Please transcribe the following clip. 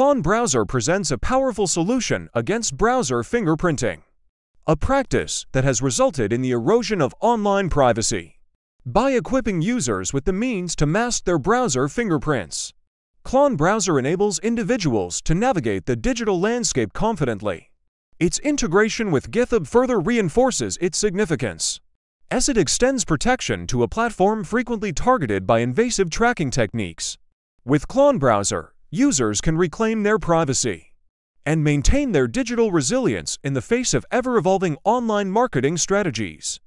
ClonBrowser presents a powerful solution against browser fingerprinting, a practice that has resulted in the erosion of online privacy. By equipping users with the means to mask their browser fingerprints, ClonBrowser enables individuals to navigate the digital landscape confidently. Its integration with GitHub further reinforces its significance, as it extends protection to a platform frequently targeted by invasive tracking techniques. With ClonBrowser, users can reclaim their privacy and maintain their digital resilience in the face of ever evolving online marketing strategies.